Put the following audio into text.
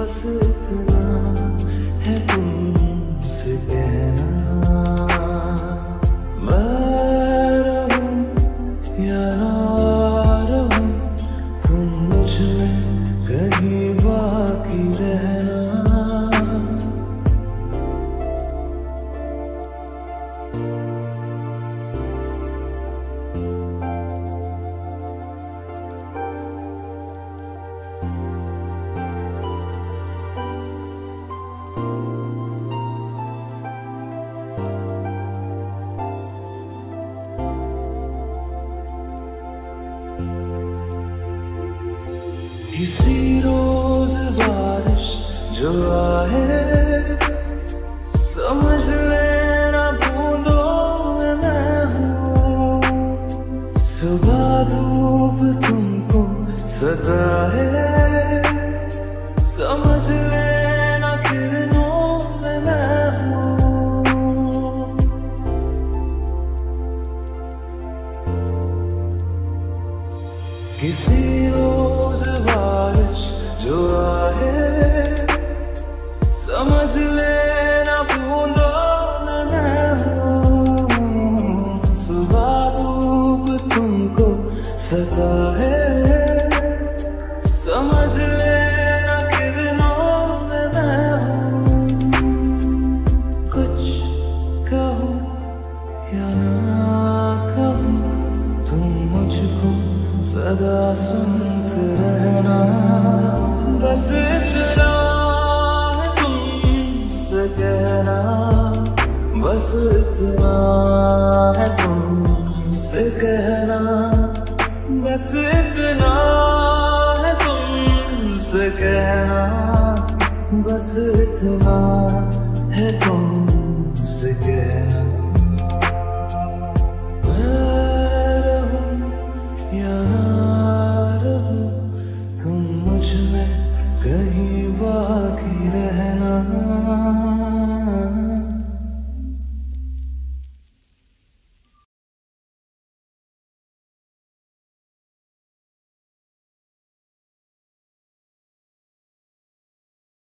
बस किसी रोज बारिश जो आए, समझ लेना बूंदों में मैं हूँ। सुबह धूप तुमको सताए समझ लेना किरणों में मैं हूँ। किसी रोज बारिश जो आए। समझ लेना बूंदों सुबह धूप तुमको समझ लेना ना कहो तुम मुझको सदा सुनते रहना बस इतना है तुमसे कहना। बस इतना है तुमसे कहना। बस इतना है तुमसे कहना। तुम मुझमें कहीं बाकी रहना।